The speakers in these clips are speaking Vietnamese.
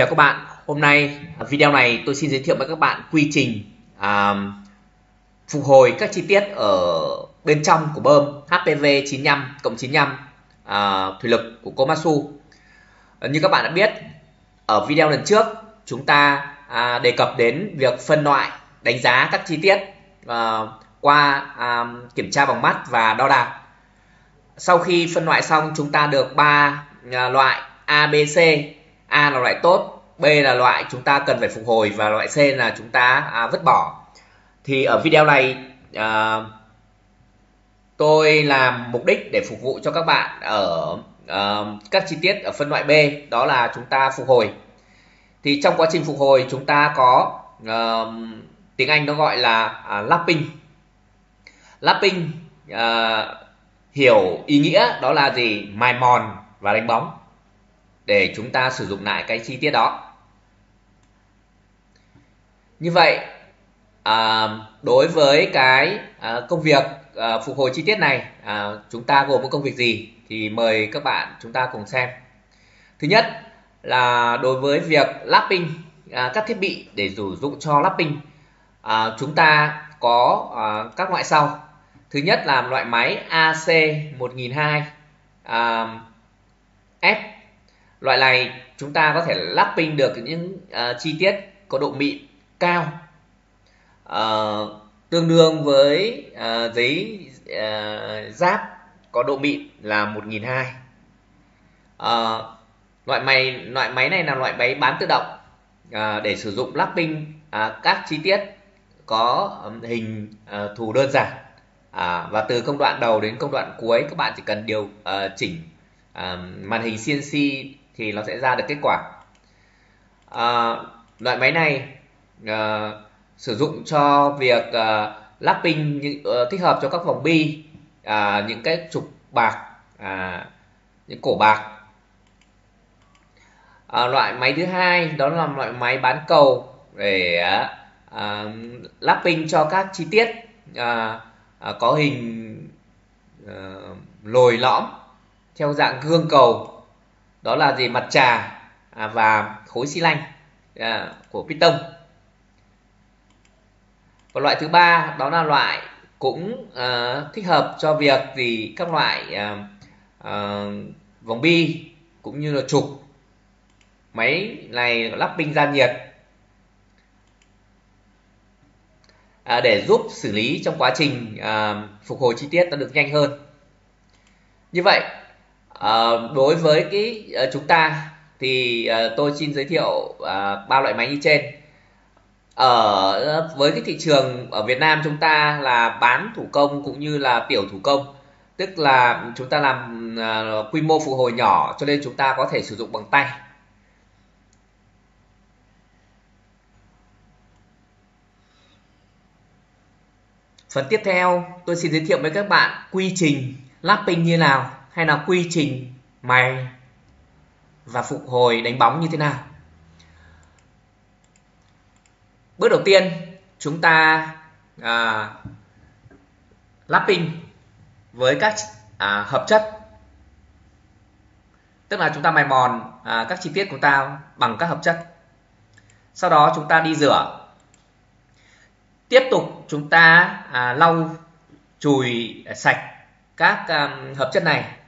Chào các bạn, hôm nay à, video này tôi xin giới thiệu với các bạn quy trình à, phục hồi các chi tiết ở bên trong của bơm HPV 95 cộng 95 à, thủy lực của Komatsu. À, như các bạn đã biết, ở video lần trước chúng ta à, đề cập đến việc phân loại, đánh giá các chi tiết à, qua à, kiểm tra bằng mắt và đo đạc. Sau khi phân loại xong chúng ta được ba à, loại A, B, C A là loại tốt B là loại chúng ta cần phải phục hồi và loại C là chúng ta à, vứt bỏ. Thì ở video này à, tôi làm mục đích để phục vụ cho các bạn ở à, các chi tiết ở phân loại B đó là chúng ta phục hồi. Thì trong quá trình phục hồi chúng ta có à, tiếng Anh nó gọi là à, lapping. Lapping à, hiểu ý nghĩa đó là gì? Mài mòn và đánh bóng để chúng ta sử dụng lại cái chi tiết đó. Như vậy à, đối với cái à, công việc à, phục hồi chi tiết này à, chúng ta gồm một công việc gì thì mời các bạn chúng ta cùng xem. Thứ nhất là đối với việc lapping à, các thiết bị để sử dụng cho lapping à, chúng ta có à, các loại sau. Thứ nhất là loại máy AC 1002 à, F loại này chúng ta có thể lapping pin được những uh, chi tiết có độ mịn cao. Uh, tương đương với uh, giấy uh, giáp có độ mịn là 1002 uh, loại máy loại máy này là loại máy bán tự động uh, để sử dụng lapping pin uh, các chi tiết có hình uh, thù đơn giản. À, và từ công đoạn đầu đến công đoạn cuối các bạn chỉ cần điều uh, chỉnh uh, màn hình CNC thì nó sẽ ra được kết quả. À, loại máy này à, sử dụng cho việc à, lapping những à, thích hợp cho các vòng bi à, những cái trục bạc à, những cổ bạc. À, loại máy thứ hai đó là loại máy bán cầu để à, à, lapping cho các chi tiết à, à, có hình à, lồi lõm theo dạng gương cầu đó là gì? Mặt trà à, và khối xi lanh à, của piston và loại thứ ba đó là loại cũng uh, thích hợp cho việc gì các loại uh, uh, vòng bi cũng như là trục. Máy này lắp pin gian nhiệt. À, để giúp xử lý trong quá trình à, phục hồi chi tiết nó được nhanh hơn. Như vậy à, đối với cái uh, chúng ta thì uh, tôi xin giới thiệu ba uh, loại máy như trên. Ở uh, với cái thị trường ở Việt Nam chúng ta là bán thủ công cũng như là tiểu thủ công. Tức là chúng ta làm uh, quy mô phục hồi nhỏ cho nên chúng ta có thể sử dụng bằng tay. Phần tiếp theo tôi xin giới thiệu với các bạn quy trình lắp pin như nào hay là quy trình mài và phục hồi đánh bóng như thế nào? Bước đầu tiên chúng ta à, lapping với các à, hợp chất. Tức là chúng ta mài mòn à, các chi tiết của ta bằng các hợp chất. Sau đó chúng ta đi rửa. Tiếp tục chúng ta à, lau chùi à, sạch các à, hợp chất này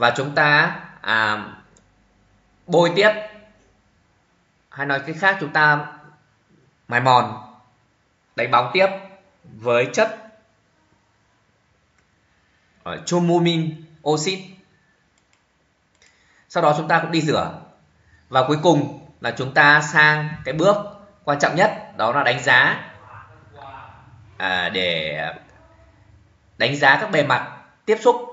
và chúng ta à, bôi tiếp. Hay nói cách khác chúng ta mài mòn đánh bóng tiếp với chất ờ, chomumin oxit. Sau đó chúng ta cũng đi rửa. Và cuối cùng là chúng ta sang cái bước quan trọng nhất đó là đánh giá à, để đánh giá các bề mặt tiếp xúc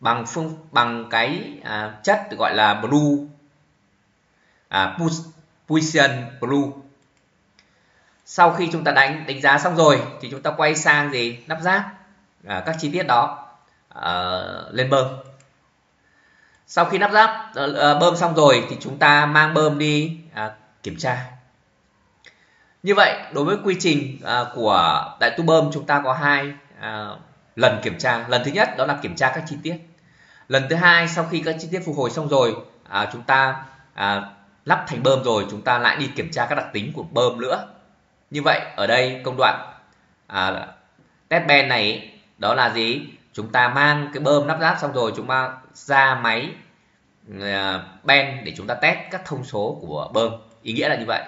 bằng phương bằng cái à, chất gọi là blue. À, Puisian blue. Sau khi chúng ta đánh đánh giá xong rồi thì chúng ta quay sang gì? Lắp ráp. À, các chi tiết đó. À, lên bơm. Sau khi lắp ráp à, bơm xong rồi thì chúng ta mang bơm đi à, kiểm tra. Như vậy đối với quy trình à, của đại tu bơm chúng ta có hai à, lần kiểm tra. Lần thứ nhất đó là kiểm tra các chi tiết lần thứ hai sau khi các chi tiết phục hồi xong rồi à, chúng ta à, lắp thành bơm rồi chúng ta lại đi kiểm tra các đặc tính của bơm nữa. Như vậy ở đây công đoạn à, test ben này đó là gì? Chúng ta mang cái bơm lắp ráp xong rồi chúng ta ra máy à, ben để chúng ta test các thông số của bơm. Ý nghĩa là như vậy.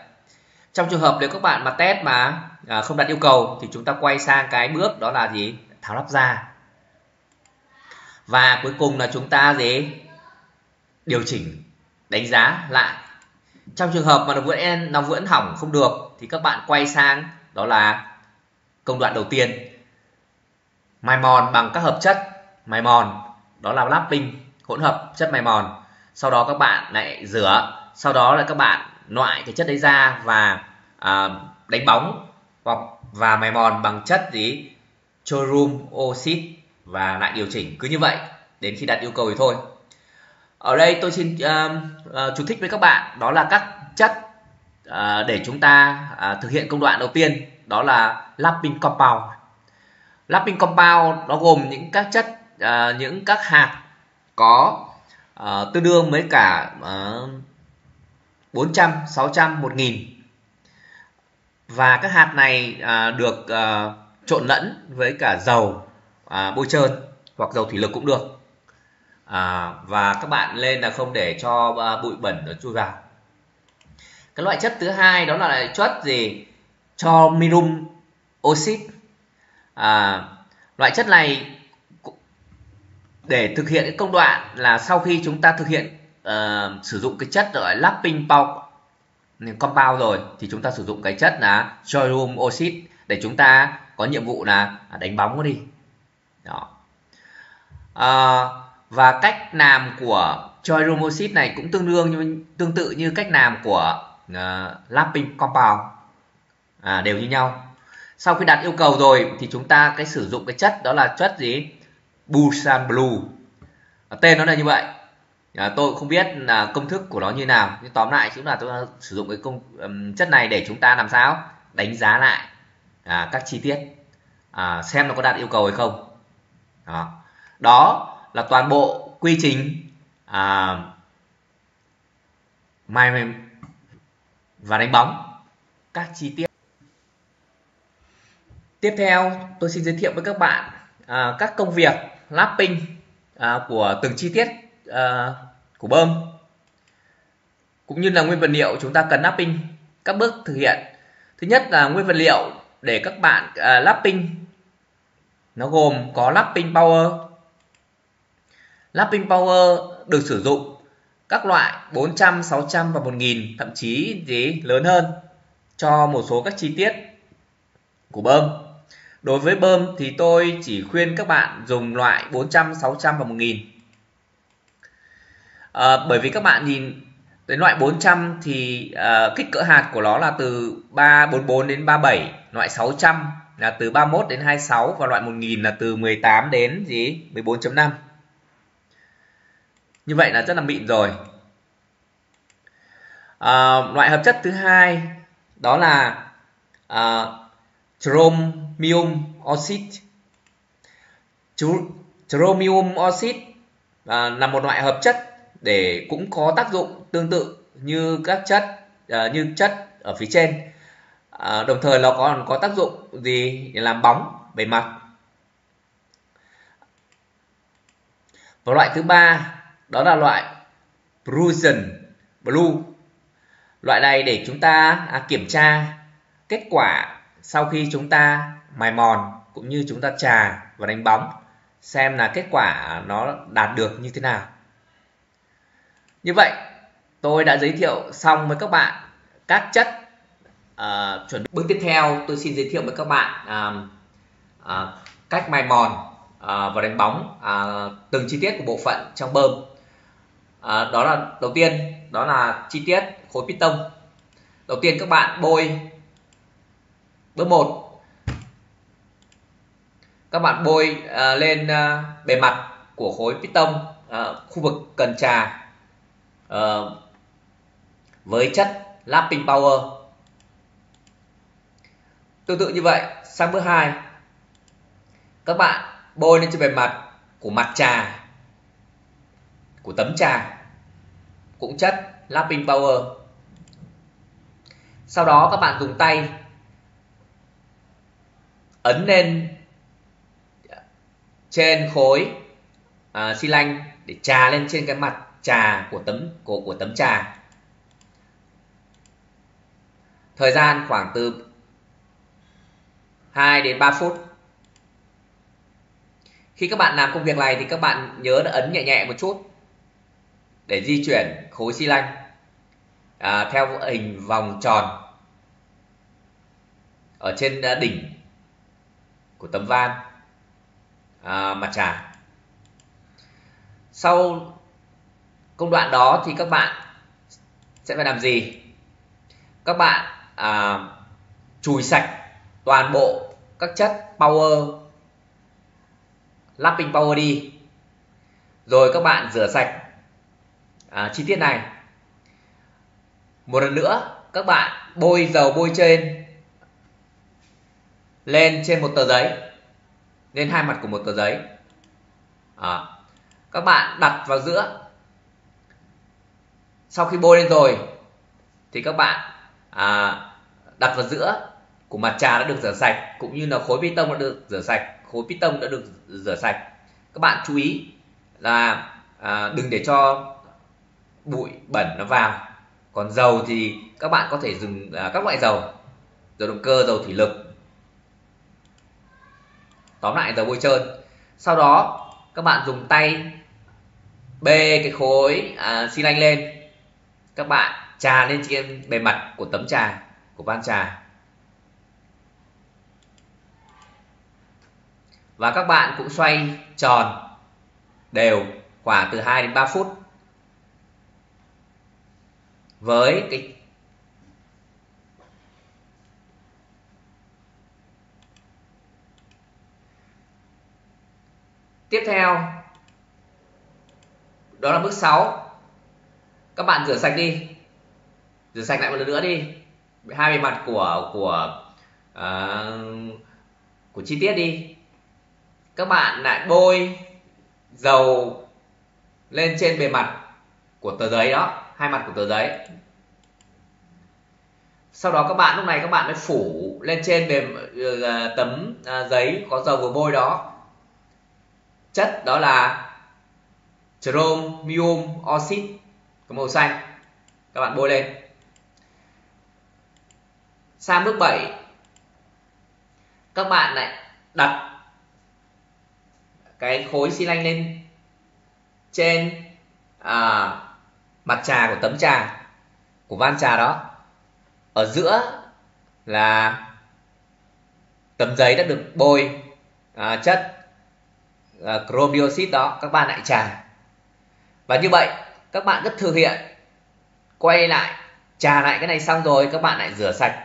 Trong trường hợp nếu các bạn mà test mà à, không đặt yêu cầu thì chúng ta quay sang cái bước đó là gì? Tháo lắp ra và cuối cùng là chúng ta gì? Điều chỉnh đánh giá lại. Trong trường hợp mà nó vẫn nó vẫn hỏng không được thì các bạn quay sang đó là công đoạn đầu tiên. Mài mòn bằng các hợp chất mài mòn đó là lapping hỗn hợp chất mài mòn sau đó các bạn lại rửa sau đó là các bạn loại cái chất đấy ra và à, đánh bóng. Hoặc và mài mòn bằng chất gì? Chromium oxit và lại điều chỉnh cứ như vậy đến khi đặt yêu cầu thì thôi. Ở đây tôi xin uh, uh, chú thích với các bạn đó là các chất uh, để chúng ta uh, thực hiện công đoạn đầu tiên đó là lapping compound. Lapping compound nó gồm những các chất uh, những các hạt có uh, tương đương với cả uh, 400, 600, 1000 và các hạt này uh, được uh, trộn lẫn với cả dầu à, bôi trơn hoặc dầu thủy lực cũng được. À, và các bạn lên là không để cho à, bụi bẩn nó chui vào. Cái loại chất thứ hai đó là loại chất gì? Cho minum oxit. À, loại chất này để thực hiện cái công đoạn là sau khi chúng ta thực hiện uh, sử dụng cái chất gọi lapping compound rồi thì chúng ta sử dụng cái chất là chromium oxit để chúng ta có nhiệm vụ là đánh bóng nó đi đó. À, và cách làm của chromium này cũng tương đương như tương tự như cách làm của ờ, uh, lapping compound. À, đều như nhau. Sau khi đặt yêu cầu rồi thì chúng ta cái sử dụng cái chất đó là chất gì? Busan Blue. À, tên nó là như vậy. À, tôi không biết là công thức của nó như nào nhưng tóm lại chúng là tôi sử dụng cái công um, chất này để chúng ta làm sao? Đánh giá lại à, các chi tiết. À, xem nó có đạt yêu cầu hay không đó, đó là toàn bộ quy trình à, mai và đánh bóng. Các chi tiết. Tiếp theo tôi xin giới thiệu với các bạn à, các công việc lapping à, của từng chi tiết à, của bơm. Cũng như là nguyên vật liệu chúng ta cần lapping các bước thực hiện. Thứ nhất là nguyên vật liệu để các bạn à, lapping nó gồm có lapping power. Lapping power được sử dụng các loại 400, 600 và 1000 thậm chí gì lớn hơn cho một số các chi tiết của bơm. Đối với bơm thì tôi chỉ khuyên các bạn dùng loại 400, 600 và 1000 à, bởi vì các bạn nhìn đến loại 400 thì uh, kích cỡ hạt của nó là từ 344 đến 37 loại 600 là từ 31 đến 26 và loại 1000 là từ 18 đến gì? 14.5 như vậy là rất là mịn rồi. À, loại hợp chất thứ hai đó là à, chromium oxit chromium oxit à, là một loại hợp chất để cũng có tác dụng tương tự như các chất uh, như chất ở phía trên. Uh, đồng thời nó còn có tác dụng gì? Để làm bóng bề mặt. Và loại thứ ba đó là loại Prussian Blue. Loại này để chúng ta à, kiểm tra kết quả sau khi chúng ta mài mòn cũng như chúng ta trà và đánh bóng xem là kết quả nó đạt được như thế nào như vậy tôi đã giới thiệu xong với các bạn các chất uh, chuẩn bị. Bước tiếp theo tôi xin giới thiệu với các bạn uh, uh, cách mài mòn uh, và đánh bóng uh, từng chi tiết của bộ phận trong bơm. À, đó là đầu tiên đó là chi tiết khối piston đầu tiên các bạn bôi bước 1 các bạn bôi à, lên à, bề mặt của khối piston à, khu vực cần trà. Ờ, với chất lapping power. Tương tự như vậy sang bước 2 các bạn bôi lên trên bề mặt của mặt trà của tấm trà cũng chất lapping power. Sau đó các bạn dùng tay ấn lên trên khối à, xi lanh để trà lên trên cái mặt trà của tấm của của tấm trà. Thời gian khoảng từ 2 đến 3 phút. Khi các bạn làm công việc này thì các bạn nhớ là ấn nhẹ nhẹ một chút để di chuyển khối xi lanh à, theo hình vòng tròn ở trên đỉnh của tấm van à, mặt trà. Sau công đoạn đó thì các bạn sẽ phải làm gì? Các bạn à, chùi sạch toàn bộ các chất power lapping power đi. Rồi các bạn rửa sạch. À, chi tiết này. Một lần nữa các bạn bôi dầu bôi trên lên trên một tờ giấy lên hai mặt của một tờ giấy. À, các bạn đặt vào giữa sau khi bôi lên rồi thì các bạn à, đặt vào giữa của mặt trà đã được rửa sạch cũng như là khối bê tông đã được rửa sạch khối piston đã được rửa sạch. Các bạn chú ý là à, đừng để cho bụi bẩn nó vào. Còn dầu thì các bạn có thể dùng à, các loại dầu dầu động cơ dầu thủy lực. Tóm lại dầu bôi trơn. Sau đó các bạn dùng tay bê cái khối à, xi lanh lên các bạn trà lên trên bề mặt của tấm trà, của van trà. Và các bạn cũng xoay tròn đều khoảng từ 2 đến 3 phút với cái tiếp theo, đó là bước 6 các bạn rửa sạch đi. Rửa sạch lại một lần nữa đi. Hai bề mặt của của uh, của chi tiết đi. Các bạn lại bôi dầu lên trên bề mặt của tờ giấy đó. Hai mặt của tờ giấy. Sau đó các bạn lúc này các bạn mới phủ lên trên bề uh, tấm uh, giấy có dầu vừa bôi đó. Chất đó là chromium oxide có màu xanh. Các bạn bôi lên. Sang bước 7 các bạn lại đặt cái khối xi lanh lên trên à, mặt trà của tấm trà của van trà đó. Ở giữa là tấm giấy đã được bôi à, chất à, chrome dioxide đó. Các bạn lại trà. Và như vậy các bạn rất thực hiện quay lại, trà lại cái này xong rồi, các bạn lại rửa sạch.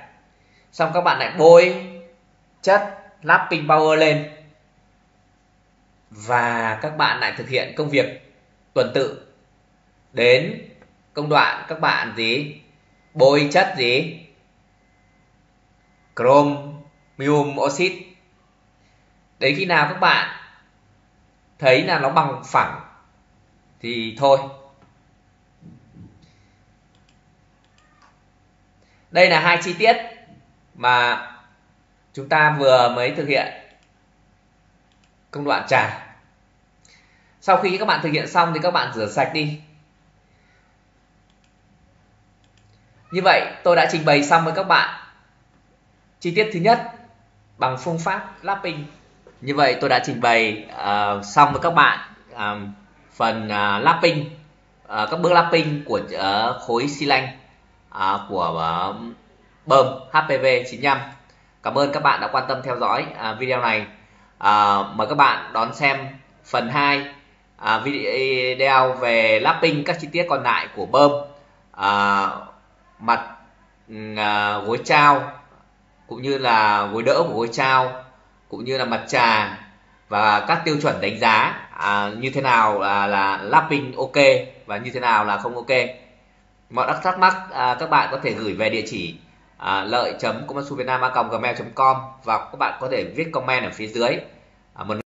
Xong các bạn lại bôi chất lapping power lên. Và các bạn lại thực hiện công việc tuần tự. Đến công đoạn các bạn gì? Bôi chất gì? Chromium oxit đến khi nào các bạn thấy là nó bằng phẳng thì thôi. Đây là hai chi tiết mà chúng ta vừa mới thực hiện công đoạn trả. sau khi các bạn thực hiện xong thì các bạn rửa sạch đi. Như vậy tôi đã trình bày xong với các bạn chi tiết thứ nhất bằng phương pháp lapping. Như vậy tôi đã trình bày uh, xong với các bạn uh, phần uh, lapping uh, các bước lapping của uh, khối xi lanh. À, của uh, bơm HPV 95 cảm ơn các bạn đã quan tâm theo dõi à, video này. À, mời các bạn đón xem phần 2 à, video về lapping các chi tiết còn lại của bơm. À, mặt ừ, à, gối trao cũng như là gối đỡ của gối trao cũng như là mặt trà và các tiêu chuẩn đánh giá à, như thế nào là, là lapping ok và như thế nào là không ok mọi thắc mắc à, các bạn có thể gửi về địa chỉ à, lợi chấm gmail com và các bạn có thể viết comment ở phía dưới. À, một